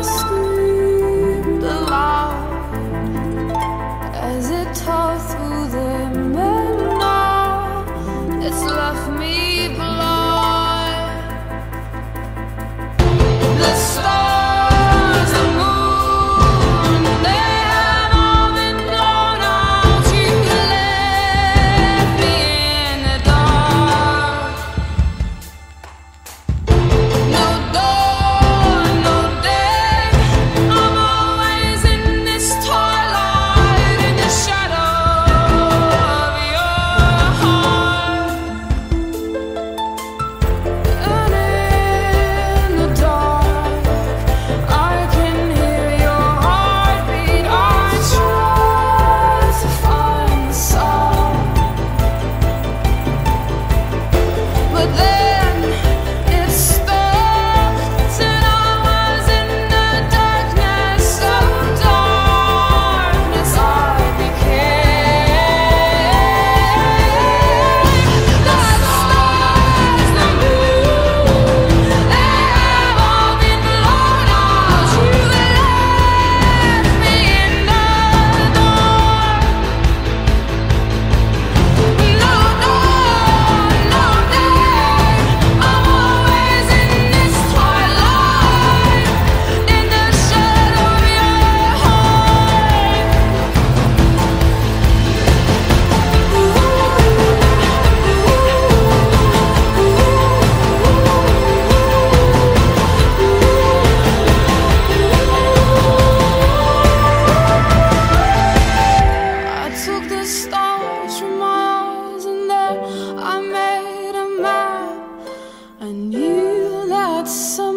ask got so